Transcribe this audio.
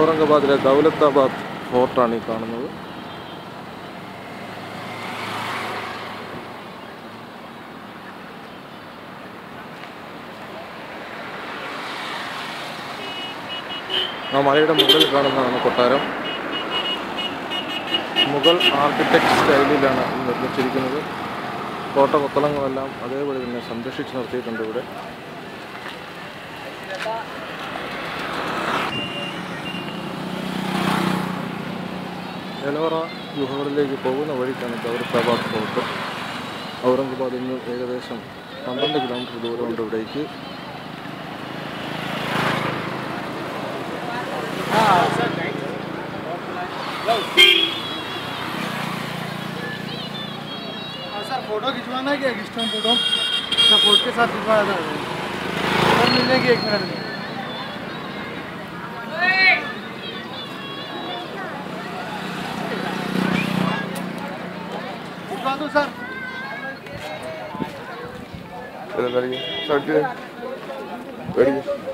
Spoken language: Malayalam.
ഔറംഗാബാദിലെ ദൗലത്താബാദ് ഫോർട്ടാണ് ഈ കാണുന്നത്. ആ മലയുടെ മുകളിൽ കാണുന്നതാണ് കൊട്ടാരം. മുഗൾ ആർക്കിടെക്ട് സ്റ്റൈലിലാണ് നിർമ്മിച്ചിരിക്കുന്നത്. കോട്ട കൊത്തളങ്ങളെല്ലാം അതേപോലെ തന്നെ സംരക്ഷിച്ച് നിർത്തിയിട്ടുണ്ട് ഇവിടെ. എലോറ ഗുഹകളിലേക്ക് പോകുന്ന വഴിക്കാണ് ദൗലത്താബാദ് ഫോർട്ട് ഔറംഗാബാദിൽ നിന്ന് ഏകദേശം പന്ത്രണ്ട് കിലോമീറ്റർ ദൂരമുണ്ട് ഇവിടേക്ക് हाँ सर फोटो खिंचवाना है क्या स्टोन फोटो सर फोटो के साथ खिंचवाया था सर मिलेंगे एक मिनट में बांधो सर चलो करिए सर के करिए